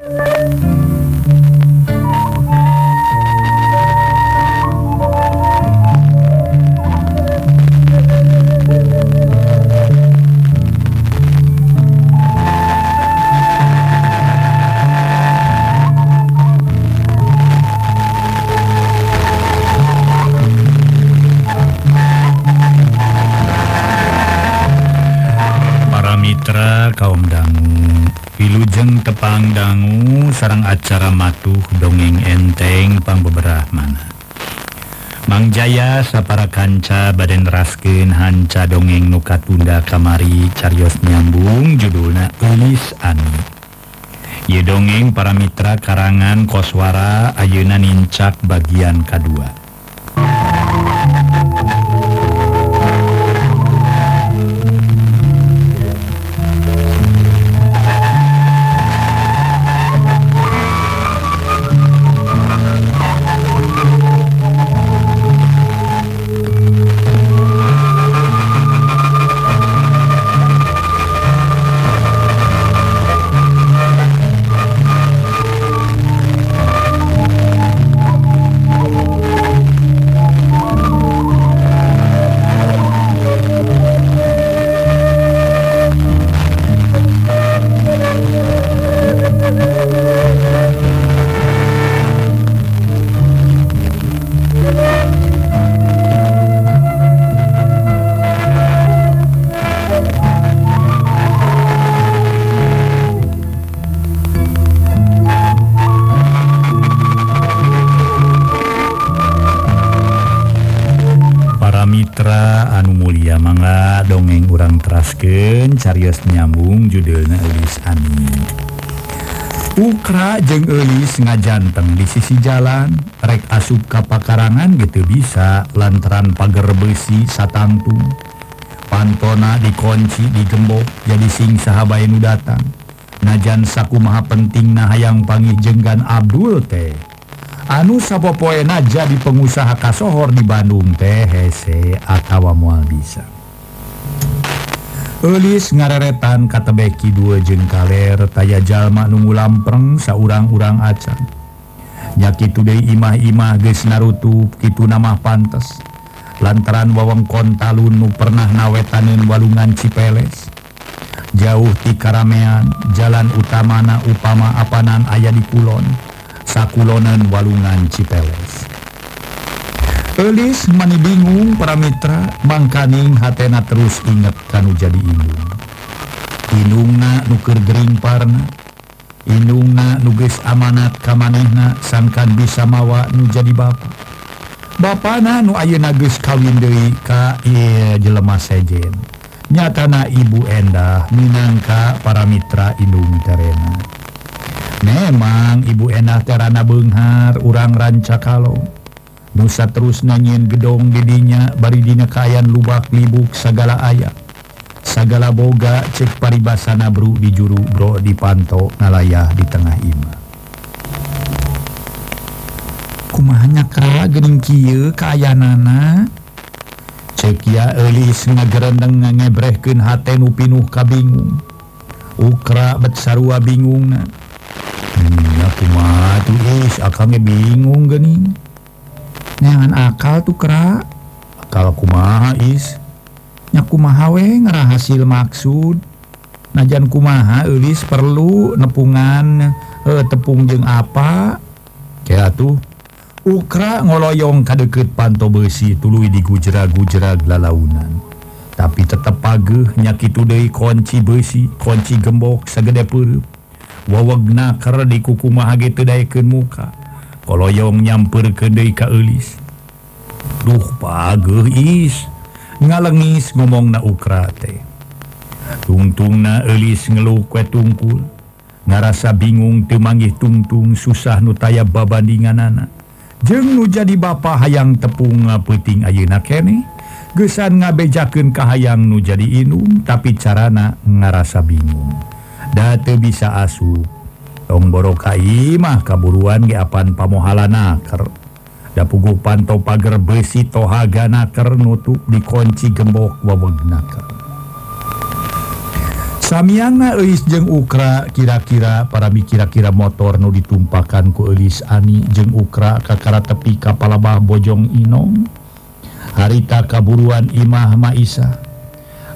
Música Mang Jaya sapara kanca baden rasken hanca dongeng nuka tunda kamari carios nyambung judulna Elis Ani. Ye dongeng para mitra karangan koswara ayuna nincak bagian kedua. geus ngajanteng di sisi jalan rek asup ka pakarangan gitu bisa lantaran pagar besi satangtung. Pantona dikunci digembok jadi sing sahabainu datang. Najan saku maha penting nah hayang pangih jenggan Abdul teh. Anu sapopoena jadi pengusaha kasohor di Bandung teh hese atawa mual bisa. Elis ngareretan kata Beki dua jeng kaler taya jalma nunggu lampreng saurang-urang acan. Nyaki deui imah-imah geus narutup kitu nama pantes. Lantaran wewengkon talun nu pernah nawetanin walungan Cipeles. Jauh di Karamean jalan utamana upama apanan ayah di Kulon sakulonan walungan Cipeles. Elis mani bingung para Mitra mangkaning hatena terus inget kanu jadi Indung. Indungna nuker Gering Parna indungna nuges amanat kamanehna sangkan bisa mawa nu jadi Bapak bapana nu aya nages kawin Dewi ka jelema sejen. Nyatana Ibu Endah minangka para Mitra Indung Terena. Memang Ibu Endah Terana Benghar urang ranca kalong. Nusa terus nanyin gedong didinya bari dina kayan lubak libuk segala ayat segala boga cek paribasa nabru di juru Bro dipantau ngalayah di tengah Ima. Kumahanya kera gening kieu kayanana cek ya eulis ngagerendeng ngebrehkeun hate nu pinuh kabingung ukra bet sarua bingung na hmm, ya kumaha tuh is akangnya bingung gening Neangan akal tuh kera Akal kumaha is. Nya kumaha we ngerahasil maksud. Najan kumaha Elis perlu nepungan eh, tepung jeung apa. Kayak tuh Ukra ngoloyong kadeket panto besi tuluy di gujera-gujera lalaunan Tapi tetep pageh nyakitu deui kunci besi kunci gembok sagede peureub Wawegna ker di kukumaha ge teu daekeun muka koloyong deui ka Eulis. Duh pageis ngalengis ngomong na ukrate tungtung na elis ngeluk kue tungkul. Ngarasa bingung temangih tungtung susah nutaya babandingan anak. Jeng nu jadi bapa hayang tepung nga ayeuna kene. Gesan ngabejakeun ka hayang nu jadi inum tapi carana ngarasa bingung. Date bisa asup. tong imah kaburuan Gepan pamohalanaker da puguh panto pagar besi tohaganaker nutup dikunci gembok wawegnaker Samyana Eis jeung Ukra kira-kira para mi kira-kira motor nu ditumpakan ku Elis Ani jeung Ukra kakara tepi kapalabah Bojong Inong. Harita kaburuan Imah Maisah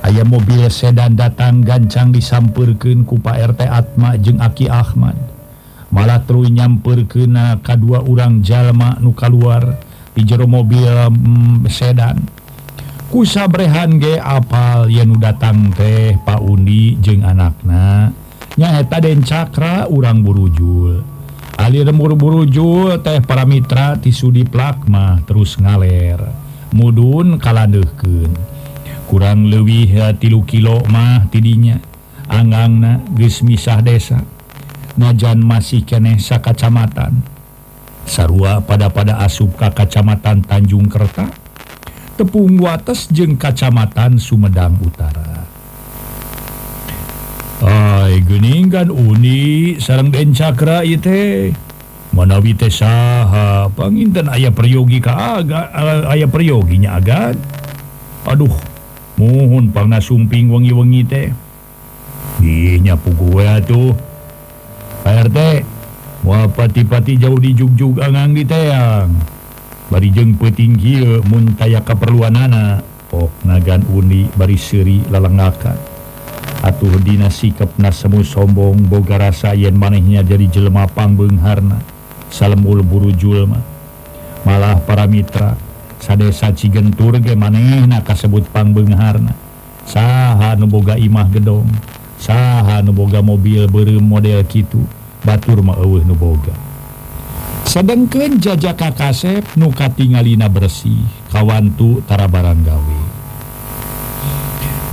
ayam mobil sedan datang gancang disampurken kupa RT Atma jeung Aki Ahmad. Malah terus nyamper kena kedua urang jalma nuka luar di jero mobil mm, sedan. Kusabrehan ge apal Yenu datang teh Pak Undi jeung anakaknya nyaeta Den Cakra urang burujul. Ali remur-burujul teh para Mitra tisu di plakma terus ngaler. Mudhun kaladeken kurang lebih tilu kilo mah tidinya. Angangna geus misah desa. Najan masih kenesa kacamatan. Sarua pada pada asup ka kacamatan Tanjung Kerta. Tepung wates jeung kacamatan Sumedang Utara. Hai geningan uni sarang den cakra ite manawi teh saha panginten ayah peryogi ka aga ayah peryoginya agan. Aduh mohon pangna sumping wengi-wengi teh dinya puku tuh RT Wah pati-pati jauh dijugjug angang di teang bari jeng peting kieu mun taya kaperluanana oh nagan uni bari seuri lalengakan atuh dina sikapna semu sombong boga rasa yen manehnya jadi jelema pangbeungharna salemul buru julma. Malah para mitra. sadesa Cigentur ge manehna kasebut pangbeungharna saha nu boga imah gedong. Saha nu boga mobil beureum model kitu. Batur mah eueuh nu boga. Sedengkeun jajak kakasep nu katingalina bersih. Kawantu tara baranggawi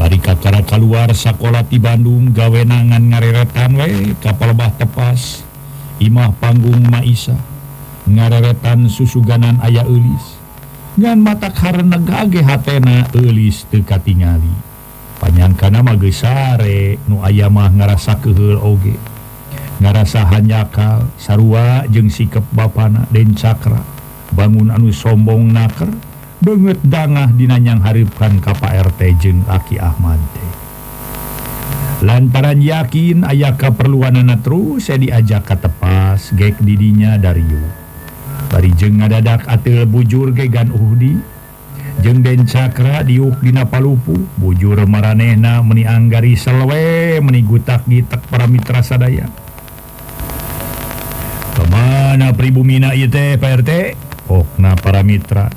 bari kakara keluar sakola di Bandung gawenangan ngareretan we kapalbah tepas. Imah panggung Maisa ngareretan susuganan ayah eulis. nyan mata karena gage hatna tulis dekat mah geus sare nu ayamah ngerasa kehel oge. Ngerasa hanyakal sarua jeung sikap bapana den cakra. Bangun anu sombong naker banget dangah dinanyang haripkan RT jeung Aki Ahmad teh. Lantaran yakin ayah keperluan anak terus saya diajak ke tepas gek didinya dari yuk. bari jeng ngadadak atil bujur gegan Uhdi. Jeng Den Cakra diuk Dina Palupu. Bujur maranehna meni Anggari meni gutak gitak para mitra sadaya. Kemana pribumina IT RT Okna para mitra.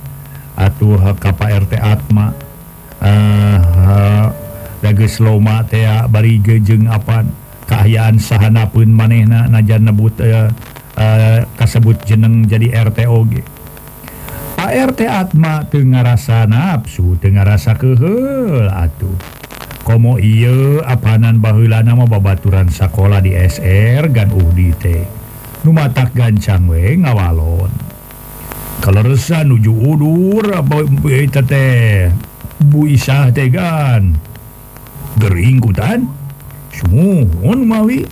Atuh ka Pak RT Atma. Uh, dages loma tea bari gejeng apan. Kaayaan sahana pun manehna najan nebut uh, uh, kasebut jeneng jadi RTOG ART Atma Tengah rasa nafsu Tengah rasa kehel atuh. Komo iya apanan bahula nama babaturan sekolah di SR gan UDT numatak gancang we ngawalon. Kaleresan nuju udur apa itu teh Bu Isah teh gan. Geringkutan sumuhun mawi.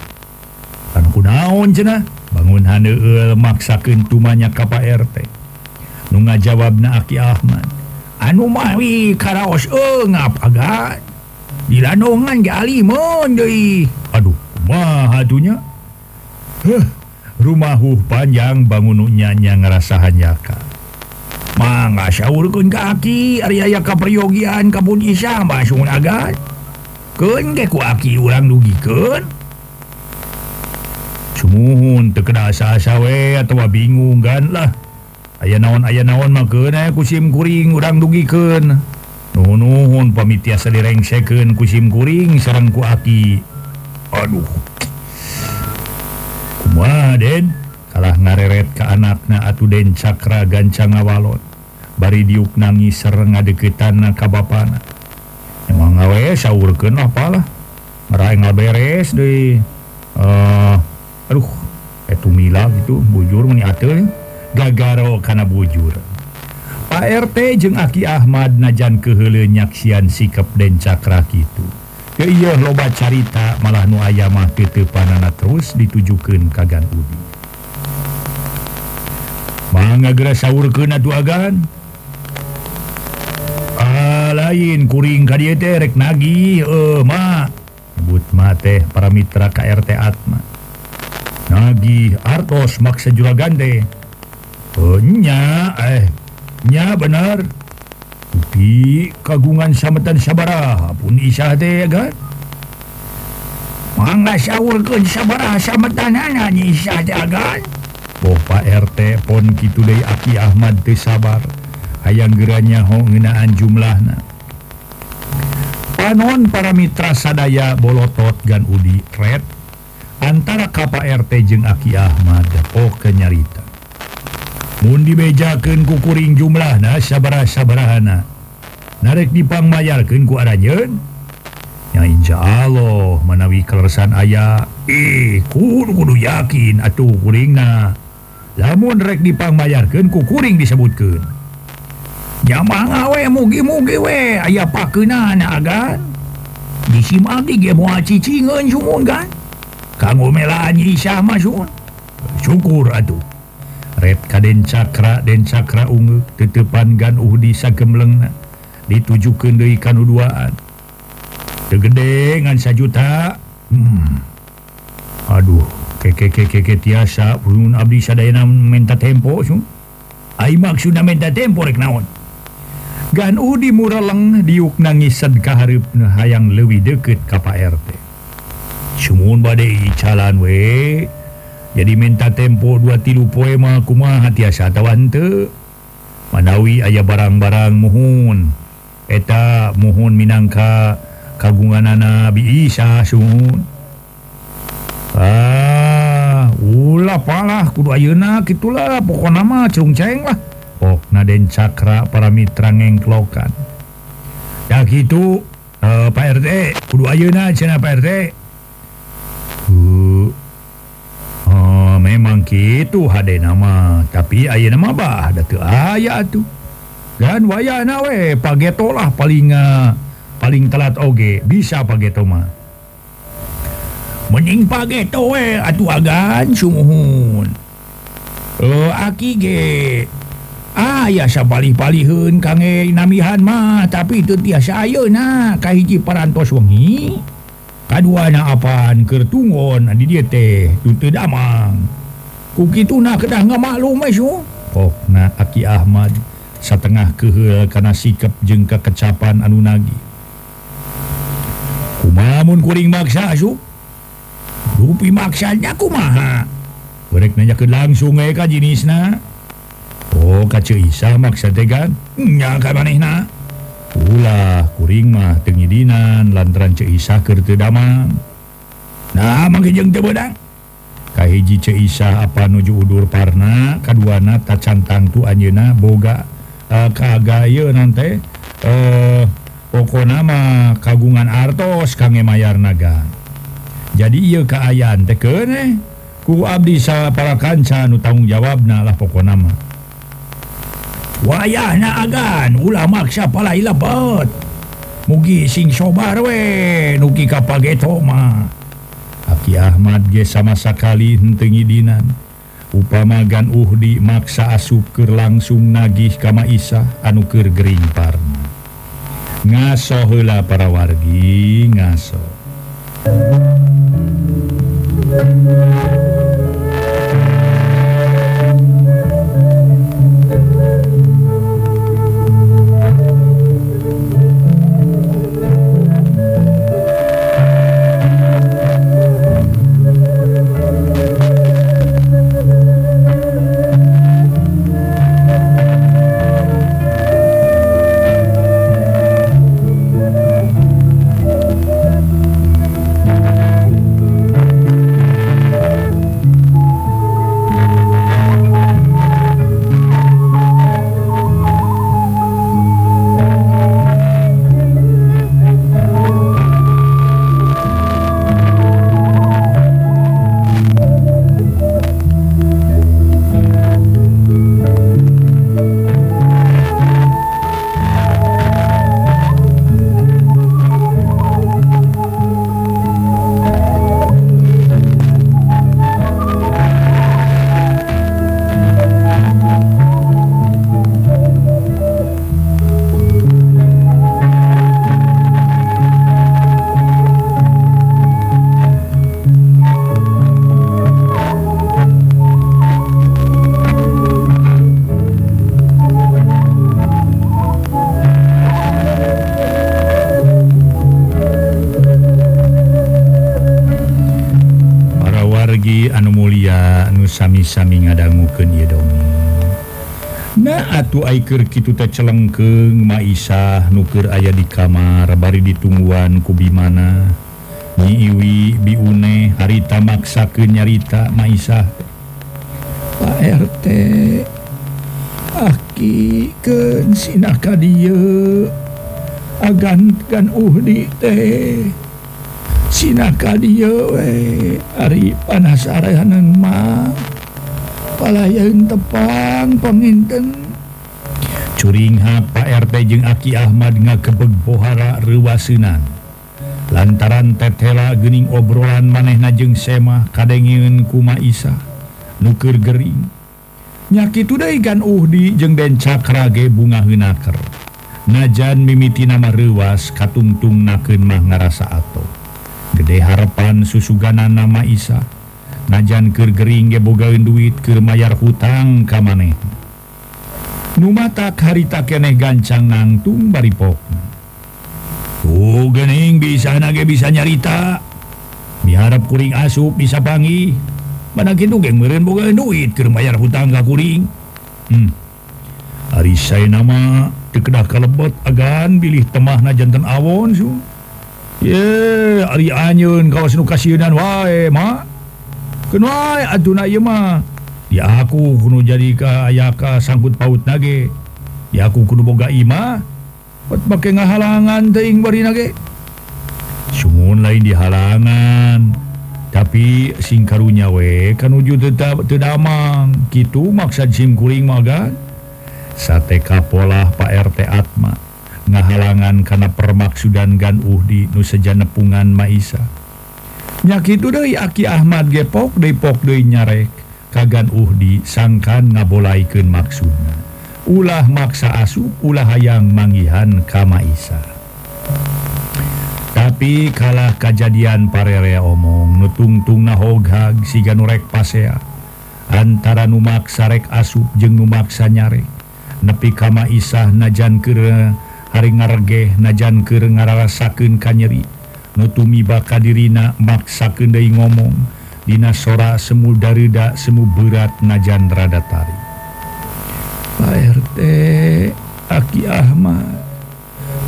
Anu kunaon cenah? bangun Han maksakan tumanya KPRT nunga jawab Naki Ahmad anu mawi karaos ngap agak dilanongan Galimon Aduh mahanya huh, rumahuh panjang bangunnnyanya ngerasa hanyaka. Mangga syaurkun kaki Arya kaperyogian kabun Isya masuk agak ke ku aki ulang dugiken sumuhun tekedasawe atau bingung ganlah aya naon aya naon maka eh, kusimkuring urang dugiken nuhun pemitiasa kuring sareng ku aki. Aduh. Den? Kalah ngareret ke anaknya atuh Den Cakra gancang ngawalon bari diuk nangis sereng ngadeketan kabapana emang ngawe sahur apalah lah ngaberes beres deh. Eh uh, Aduh mila gitu bujur meni atel eh. gagaro karena bujur. Pak RT jeung Aki Ahmad najan kehelnyaksian sikap dan cakra gitu ke iya loba carita malah nu ayamah titepanana terus ditujukan kagan Udi. Mangga gerak sahur kena agan? Ah lain kuring kadiete rek nagi eh mak nyebut mate para mitra KRT Atma. Nagi Argos maksa juga gande. Punya oh, ehnya bener di kagungan samatan sabara pun Isa mangga sawur ke sabara samatan nyanyi Isa agan Bapak oh, RT pon gitu deh Aki Ahmad teh sabar. Hayang geranya ho ngenaan jumlahna. Panon para mitra sadaya bolotot gan udi red. antara KPRT jeung Aki Ahmad Oh kenyarita dibejakeun kukuring kuring jumlahna sabaraha-sabarahana narek dipang ku aranjeun ya Insya Allah menawi kelesan ayah eh kudu, kudu yakin atuh kuringna. Lamun rek dipang bayarkan kukuring disebutkan we mugi-mugi we aya pakenan agan disim lagi ge mau cici kan? kanggomelanyisahun syukur aduh. Red Kaden Cakra dan Cakra ungu tetepan gan Uhdi sagemlengna dituju kendai kanuduaan ngan sajuta hmm. aduh keke keke ke tiasa. Pun abdi sadayana minta tempo sum ai maksudna minta tempo rek naon? Gan Uhdi muraleng diuk nangis sadkahareup hayang leuwih deukeut ka Pak RT sumun bade jalan we. Jadi minta tempo dua tilu poema kuma hatiasatawante Manawi ayah barang-barang muhun. Eta muhun Minangka kagungan Nabi Isa suhun ah ulah palah kudu ayeuna gitulah pokok nama cungceng lah. Oh Naden Cakra para mitra ngengklokan. Ya gitu uh, Pak RT kudu ayeuna cenah Pak RT uh, oh, memang gitu HD nama. Tapi ayeuna nama bah aya tuh dan way nawe pakai lah paling ah, paling telat Oge. Bisa pakai toma mening pakai towe atuh agan sumuhun. Oh, aki ge. Ayah pali-palihun kange namihan mah tapi itu tiasa ayo nah kahiji parantos wengi. kaduanya apaan kertungon di dia teh tutu damang. Kuki tuna kedah ngamaklum eh, maklum oh nah aki Ahmad setengah kehel karena sikap jengka kekecapan anu nagi. Kumamun kuring maksa asu rupi maksanya kumaha Berek nanya ke langsung ka jenis na. Oh kaca isa maksa tegan Nya kak manehna ulah kuring mah tengidinan lantaran ceisah kertedaman nah mangjeng tebedang kahiji ceisah apa nuju udur parna kaduana tak cantang tu anjena boga uh, kagaye nanti uh, e, pokok nama kagungan artos kangge mayar naga. Jadi ia keayaan teken ku Abdi para kanca nu tanggung jawabna lah pokok nama wayah ulah maksa pala lebat mugi sing sobar we nuki kapageto ma. Aki Ahmad ge sama sakali hentengidinan upamagan uhdi maksa asupker langsung nagih kama Isa anukir Gering Parna. Ngaso ngasola para wargi ngaso. Iker gitu celeng ke Maisah nuker ayah di kamar bari ditungguan kubi mana. Nyiwi biune harita maksa ke nyarita Maisah. Pak RT aki ke sinaka dia agan kan uhdi teh sinaka dia we. Ari panasarehanan mah. Palayan tepang penginten curingha Pak RT jeung Aki Ahmad ngakebeg pohara ruwasenan lantaran tetela gening obrolan maneh najeng semah kadengin kuma Isa. Nuker Gering. Nyaki gan Uhdi jeung Den Cakrage bunga Hunaker najan mimiti nama rewas katungtung naken mah ngarasa atau gede harapan susuganan nama Isa. Najan Ker Gering gebogaun duit ke mayar hutang kamaneh numata harita keeh gancang nangtung baripok. Tugening bisa nage bisa nyarita. Diharap kuring asup bisa pangi. Mana gitu geng meren boga duit keur bayar hutang ka kuring. Hmm. hari saya nama dikedah kalebet agan bilih temah na jantan awon su. Ye ari anyun kawas nu kasieunan wae ma. Kenwae aduna ieu mah. ya aku kuno jadi ka kayaka sangkut paut nage. Ya aku kuno boga Imah make ngahalangan teing bari nage. Sumun lain di halangan. Tapi sing karunya we kan wujud tetap tedamang kitu maksud sim kuring magan sate kapolah Pak RT Atma ngahalangan karena permaksudan gan uhdi nu seja nepungan Maisa nyakit deui Aki Ahmad gepok depok deui nyarek. kagan uhdi sangkan ngabolaikan maksudna. Ulah maksa asup ulah hayang mangihan kama Isa. Tapi kalah kejadian parerea omong nutungtung nahoghag siga nurek pasea. Antara numaksarek asup jeung numaksa nyarek nepi kama Isah najan ke hari ngargeh najan ke ngararasakeun kanyeri nutumi baka dirina maksa kendai ngomong. Dina sora semu darida semu berat najan rada tari. Pak RT Aki Ahmad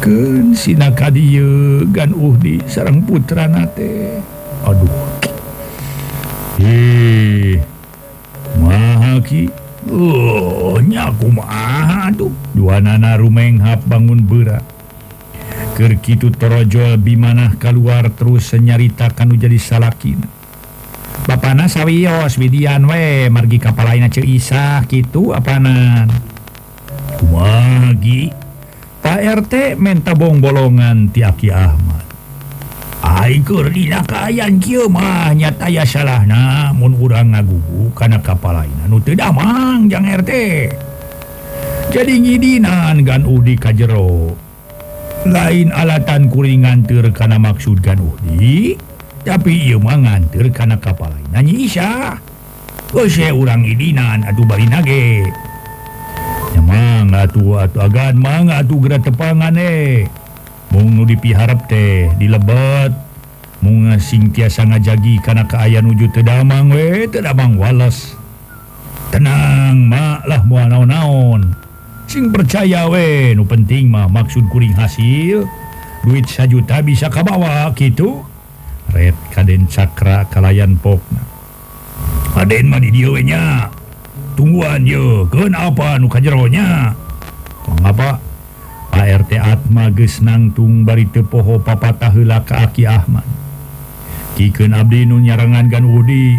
ken sina kadieu gan uhdi sarang putra nate. Aduh. Eh. Maha ki. Oh, nyaku maha aduh. Dua nana rumeng hap bangun berat. Kerkitu terojol bimanah keluar terus senyarita kanu jadi salakina. Bapana sawios Widian we margi kapal lain ceisah gitu apanan. Wagi. Pak RT menta bong bolongan tiaki Ahmad. Nya taya salah. Namun urang ngagugu karena kapal lain teu damang jangan RT jadi ngidinan gan Udi Kajero lain alatan kuringan terkana maksud gan Udi. tapi ngantir karena kapal nanyi Isya orang idinan Aduh bari nage. Mangat tepangan eh mung dipiharap teh dilebat munga singkiasa ngajagi karena keayaan wujud tedamang we tedamang walas tenang malah mua naon-naon. Sing percaya we nu penting mah maksud kuring hasil. Duit sajuta bisa kabawa gitu Red Kaden Cakra Kalayan Pona Kadenmah nya. Tungguan yo kenapa nuka jeronya ngapa ART Atma gesnangtung bari tepoho papatahla ke Aki Ahmad. Kiken Abdinu nyarangan gan Wudi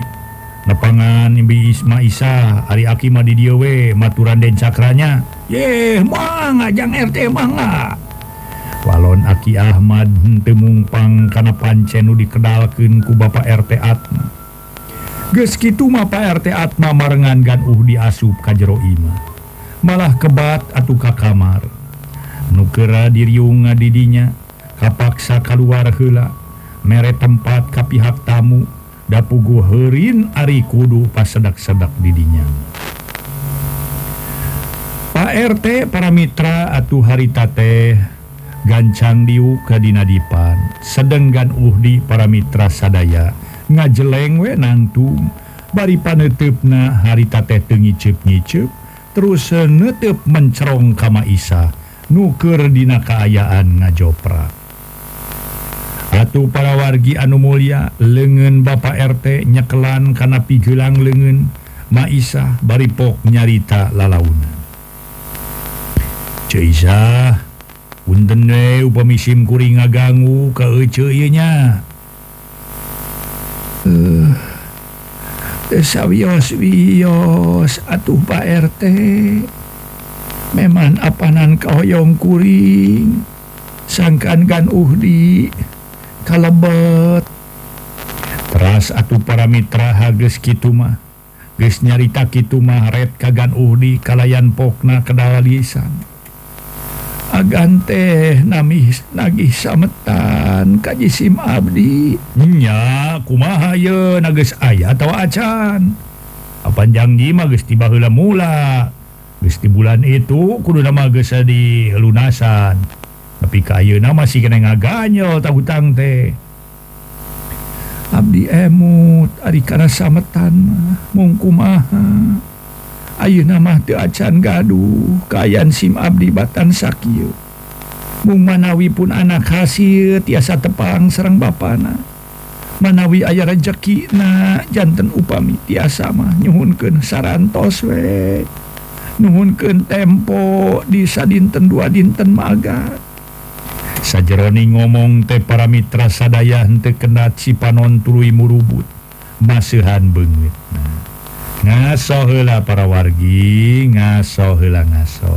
nepangan Ibi Isma Isa. Ari Akimah didiowe maturan dan cakranya ye mangajang RT manga walon Aki Ahmad temungpang karena pancenu dikedalken ku Bapak RT Atma. Geskitu Pak RT Atma marengan gan uh diasup kajjero Ima. Malah kebat atau ka kamar. Nukera diriunga didinya kapaksa keluar hela mere tempat ka pihak tamu dapugu Herin Ari Kudu pas sedak-sedak didinya. Pak RT para Mitra atau haritate gancang diu Kadinadipan sedenggan uhdi para Mitra sadaya. Ngajeleng we nangtung bari panetepna harita tete ngicip-ngicip terus netep mencerong kama Isa. Nukerdina keayaan ngajopra Atuh para wargi anu Mulia lengen Bapak RT nyekelan karena pigelang lengen. Maisah baripok nyarita lalauna Ceisah punten upamisim kuring ngaganggu kenya eh, atuh Pak RT memang apanan kahoyong kuring? Sangkan gan uhdi kalebet. Teras atuh para mitra hages Kimah guys nyarita Kimah red kagan uhdi kalayan pokna kedalisan agan teh namis nagih sametan kaji SIM Abdinya kumahaye nages ayah atau acan? Apanjanji magis tiba mula. Gusti bulan itu kudu nama gesa di lunasan. Tapi kayu nama masih kena ngaganyol tak hutang teh. Abdi emut ari karena sametan mungku maha Ayeuna mah teu acan gaduh. Kayan SIM abdi batan sakieu mung manawi pun anak hasil tiasa tepang serang bapana. Manawi ayah rejeki na jantan upami tiasa mah nyuhunkeun sarantos we. Nuhunkeun tempo di sadinten dua dinten maga. Sajeroni ngomong teh para mitra sadaya henteu kena cipanon tuluy murubut. Masuhan beungeut nah. ngasohla para wargi ngaso hilang ngaso.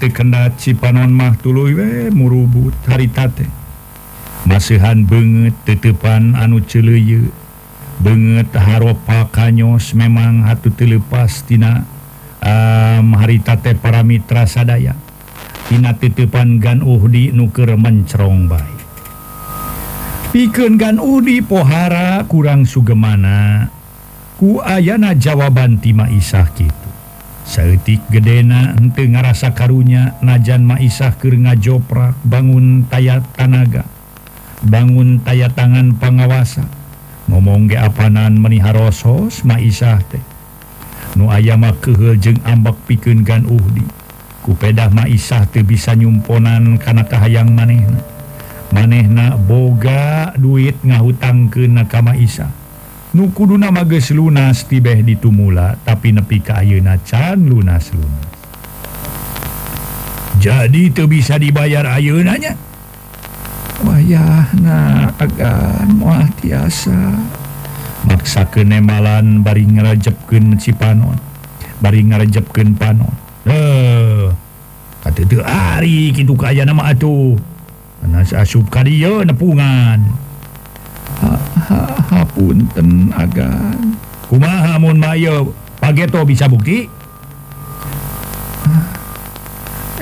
tekendat sipanon mah tulu we murubut haritate masihan banget tetepan anu celeyu banget haropa kanyos memang hatu telepastina um, haritate para mitra sadaya. Tina tetepan gan uhdi nuker mencerong baik piken gan uhdi pohara kurang sugemana. Ku ayana jawaban tima isah kita. seutik gedena ente ngarasa karunya najan Maisah ke ngajoprak bangun tayat tanaga bangun taya tangan pengawasa ngomong ge geapanan meniharosos Maisah teh. Nu ayama kehejeng ambak pikeun gan uhdi. Kupedah Maisah tuh bisa nyumponan karenakah hayang manehna. Manehna boga duit ngahutang ke nakama Isa nukudu nama ge lunas tibeh ditumula tapi nepi kayuna can lunas lunas. Jadi itu bisa dibayar ayunanya wayah nah agan muah tiasa. Maksa kenemalan bari ngerajepkeun si panon bari ngerajepkeun panon. Heh kata teu ari kitu ka nama atuh. Anas asup ka dieu nepungan. Hapunten agan. Kumahamun mayo pageto bisa bukti?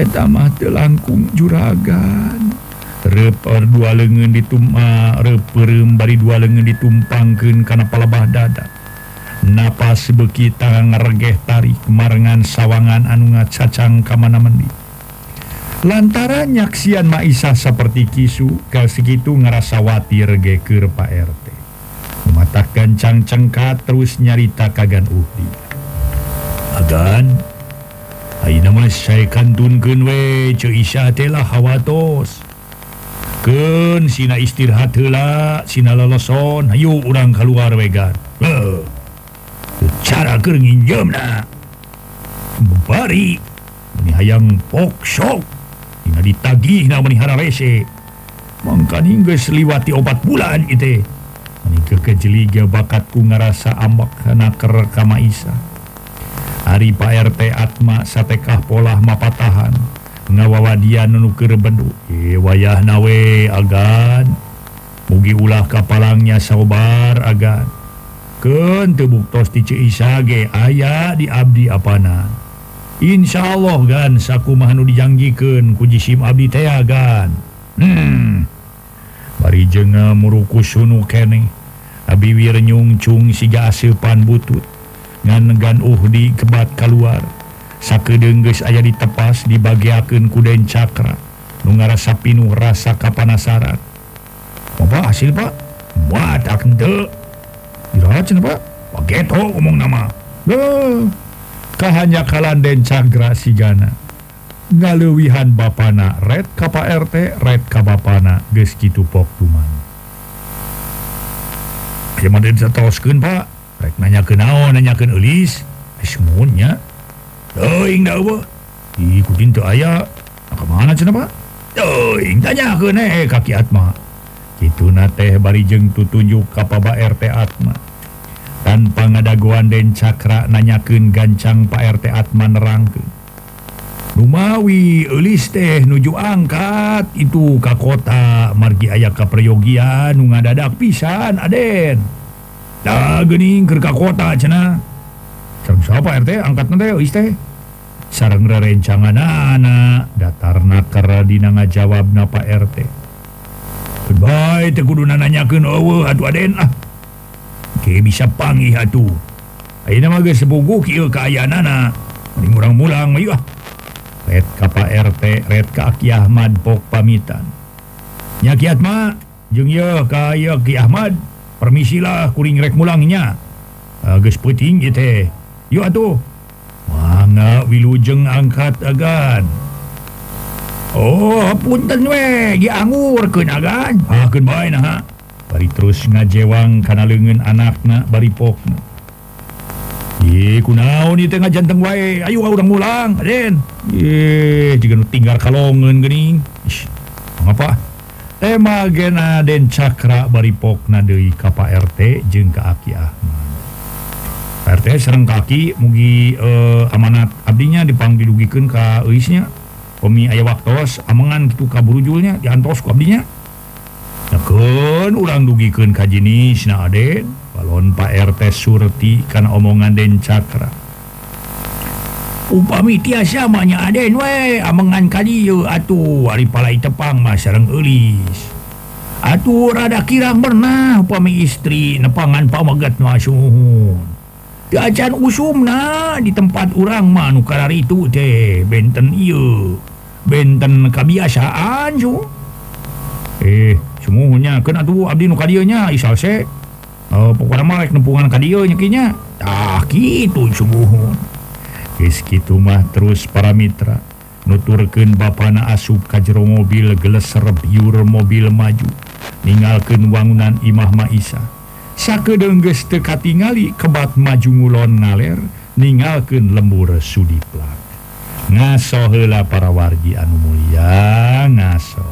Eta mah langkung juragan. Repar dua lengan dituma reperem bari dua lengan ditumpangkeun kana palabah dada. Napas sebeki tangan ngergeh tarik kemarengan sawangan anu ngacacang ka mana mendi lantaran nyaksian Maisah seperti kisu kal segitu ngerasawati reggeker Pak RT patah gancang cengkat terus nyarita kagan uhdi. Agan Aina mas saya kantun kenwe cu Isya telah hawatos. Ken sina istirahat hela sina loloson Hayu orang keluar wegan Cara keringin jam Bari Ini hayang pok sok Ini ditagih na menihara rese Mangkan hingga seliwati obat bulan itu kekeceliga bakatku ngerasa ambak naker kerekama Isa. Ari Pak RT Atma satekah pola mapatahan. Ngawawadian nunukir bendu wayah nawe agan. Mugi ulah kapalangnya saubar agan. Ken tebuktos di ge ayah di abdi apana. Insya Allah gan saku mahnu dijangjikan kuji sim abdi teagan hmm. Bari jenge muruku sunu keneh Abi siga asepan butut. Ngangan uhdi kebat keluar sake dengges aya ditepas dibagiaken kuden cakra. Nu ngarasa pinuh rasa kapanasaran. Bapak hasil Pak? Buat akende ngomong nama. Loh kahanya kalan den cakra sigana ngalewihan bapana red kapa RT red kabapana geus kitu pok terusken Pak. Rek nanya ke naon nanyakan ulisnya ikutin tuh aya kemana Pak? Tanya ke eh, eh, kaki Atma. Itu teh barijeng tutunjuk kapaba RT Atma. Tanpa ngadaguan dan cakra nanyakan gancang Pak RT Atma nerangkan. Rumawi Elis teh nuju angkat. Itu ka kota margi ayat kapreyogian nu ngadadak pisan Aden. Da gening keur ka kota cenah. Sareng sapa RT angkat teh Eulis teh? Sareng rerencangan anak datarna karadina ngajawabna Pak RT Goodbye teh kudu nanyakeun eueuh atuh Aden ah. Oke bisa pangih atuh. Ayeuna mah geus sepugu kieu kaayana na. Mulang-mulang ah. Red KPRT Red Kaki Ahmad Pok pamitannyakitma Jungyo Kayki Ahmad permisilah kuring rek mulangnya Agus ah, puting itu yuk atuh mana wilujeng angkat agan. Oh punten we dianggur kenagan akan ah, main nah. bari terus ngajewang karena lengan anakna bari pokna. tengah janteng wae. Ayu ulang-ulang tinggal kalongen Gening apa tema gena Den Cakra baripokna Dewi RT jeung ke Aki Ahmad. RT sareng kaki mugi eh, amanat Abdinya dipanggil dugikan keisnya pemi aya waktutos amangan gitu kaburjulnya diantos kobinya urang dugikan kaj jenis Naden balon Pak RT Surti karena omongan Den Cakra. Upami tiasamanya Aden we amengan kali atuh. Ari palai tepang mah sareng eulis. atuh rada kirang pernah upami istri nepangan pamagat masuhun acan usumna di tempat urang manukara itu teh. Benten ieu. benten kebiasaan su. Eh semuanya kena tuh abdi nu nukadianya isal se. Oh, pokoknya nepungan nyekinya ah, gitu subuhun. Gitu mah terus para Mitra. Nuturkeun bapana asup kajjero mobil geleser biur mobil maju. Ninggalkeun wangunan Imah Maisa sake geus teka tingali kebat maju ngulon ngaler ninggalkeun lembur Sudiplak. Ngaso heula para wargi anu Mulia ngaso.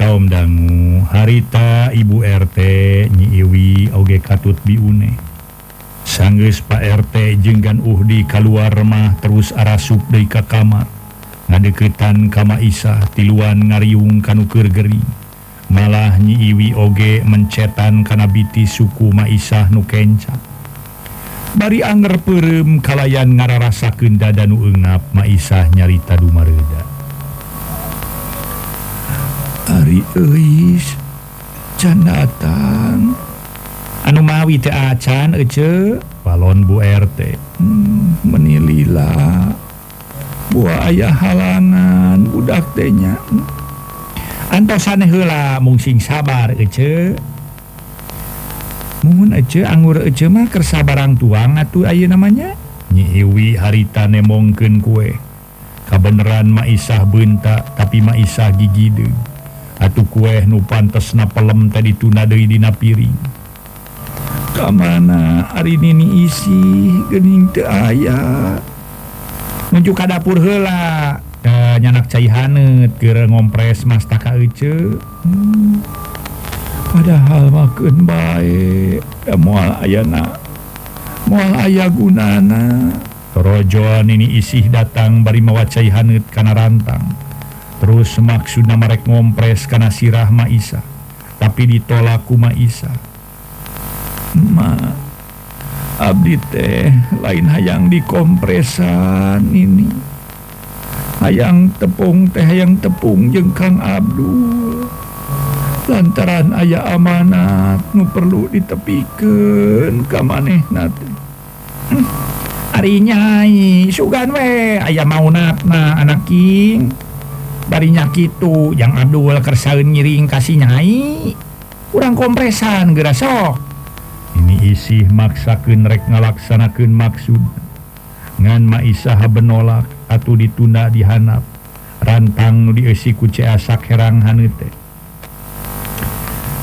kaum dangu. Harita Ibu RT nyiwi Oge katut biune. Sangges Pak RT jenggan Uhdi keluar remah terus arah subde ka kamar. Ngadeketan kama Isah tiluan ngariung kanukergeri malah nyiwi Oge mencetan kanabiti suku Maisah nukenca bari anger perem kalayan ngararasaken danu engap Maisah nyarita Dumareda Ari Eis canatan anu mawi teh acan ece? Balon Bu RT hmm, menilila buah ayah halangan budak tehnya Antosan heula mungsing sabar ece. Mumun ece anggur ece mah kersa barang tuang atuh ayeuna namanya? Nyihiwi harita nemongken kue. Kabeneran maisah bentak tapi maisah gigi deug Atuh kue nu pantes na pelem tadi tuna dari dina piring kamana hari ini isi gening te ayah menuju ke dapur hela e, nyanak cai hanet kira ngompres mas taka ece hmm. padahal makan baik. Ya mual ayana mual ayah gunana. Rojoan ini isih datang bari mawa cai hanet kana rantang. terus semaksud namarek ngompres karena sirahma Isa. Tapi ditolak kuma Isa. Ma Abdi teh lain hayang dikompresan ini. Hayang tepung teh hayang tepung jeng Kang Abdul. Lantaran ayah amanat nu perlu ditepikan ke maneh nate hm, Ari nyai sugan we ayah mau natna anak king. darinya gitu yang Abdul kersaun nyiring kasih nyai. Kurang kompresan gerasok ini isih maksakan rek ngalaksanakan maksud. Ngan maisaha benolak atau ditunda dihanap. Rantang diisi ku ceasak herang hanete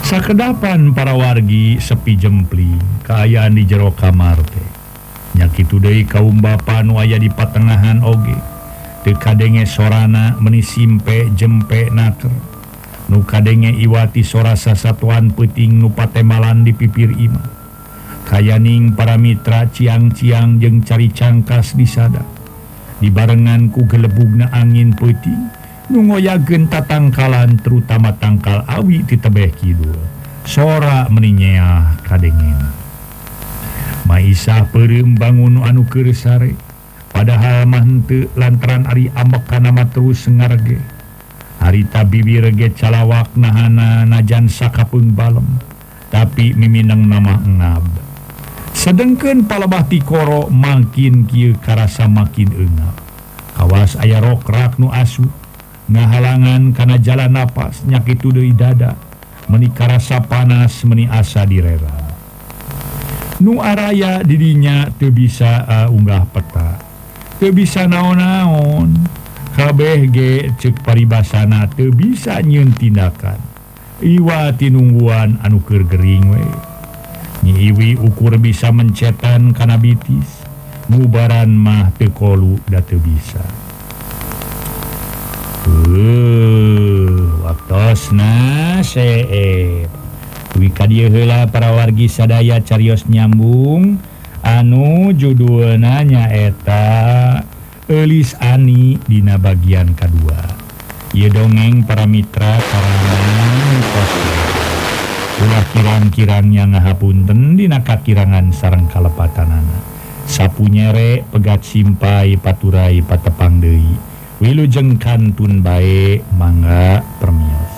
sakedapan para wargi sepi jempli keayaan di jero kamar teh. Nyakitu deui kaum bapa nu aya di patengahan oge. kadenge sorana menisimpe jempe naker nukadenge Iwati sorasa satuan peting nupatemalan di pipir ima. Kayaning para mitra ciang-ciang jeng cari cangkas dibarengan ku gelebugna angin putih nungoya genta tangkalan terutama tangkal awi di tebeh Kidul. Sora meninya kadengen Maisah perembangun anu kersare padahal mantu lantaran Ari ambek kanama terus ngarge harita bibi rege calawak nahana najan sakapun balem tapi miminang nama ngab sedangkan palabahti koro makin kieu karasa makin engap kawas aya rokrak nu asu ngahalangan karena jalan nafas nyakitu deui dada menikah rasa panas meni asa direra. Nu araya didinya tuh bisa uh, unggah peta. tuh bisa naon-naon KBG cek paribasana tuh bisa nyun tindakan. Iwa tinungguan anuker Gering we. Nyiwi ukur bisa mencetan kanabitis. Mubaran mah tekolu da teu bisa uh, waktosna seep. Wika dia hela para wargi sadaya carios nyambung. anu judul nanyaeta Elis Ani Dina bagian kedua. Ye dongeng para Mitra ulah kirang-kirang yang ngahapunten Dina kakirangan sarang kalepatan anak sapu nyerek pegat simpai paturai patepang Dewi Wilujeng kantun baik mangga permios.